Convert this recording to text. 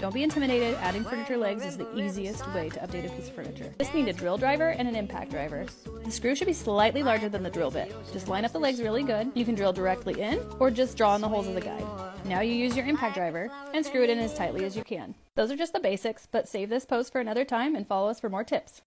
Don't be intimidated, adding furniture legs is the easiest way to update a piece of furniture. Just need a drill driver and an impact driver. The screw should be slightly larger than the drill bit. Just line up the legs really good. You can drill directly in or just draw in the holes of the guide. Now you use your impact driver and screw it in as tightly as you can. Those are just the basics, but save this post for another time and follow us for more tips.